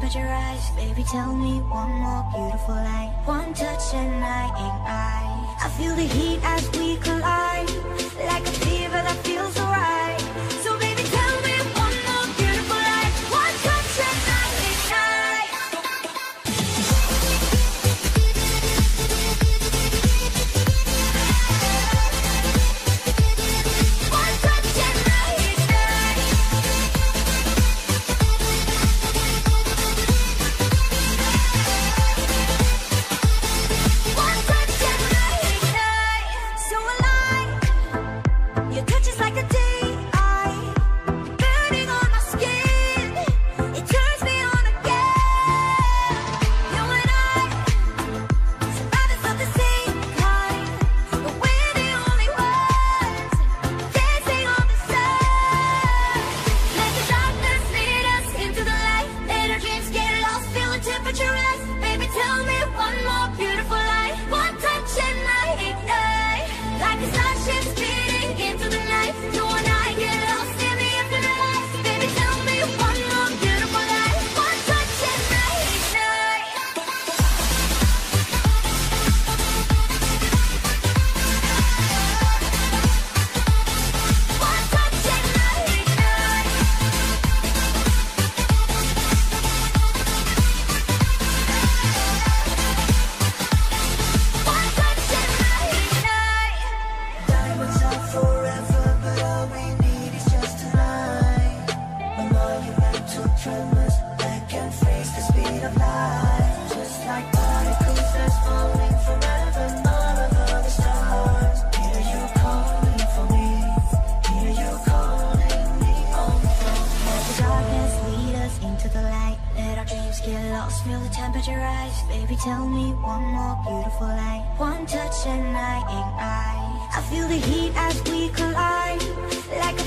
temperature rise. Baby, tell me one more beautiful lie. One touch and I ignite. I feel the heat as we collide, like a fever that feels alright. Tremors that can the speed of light. Just like particles that's falling the stars. Hear you calling for me. Hear you calling me on the phone. Let the darkness lead us into the light. Let our dreams get lost, feel the temperature rise. Baby, tell me one more beautiful lie. One touch and I ignite. I feel the heat as we collide, like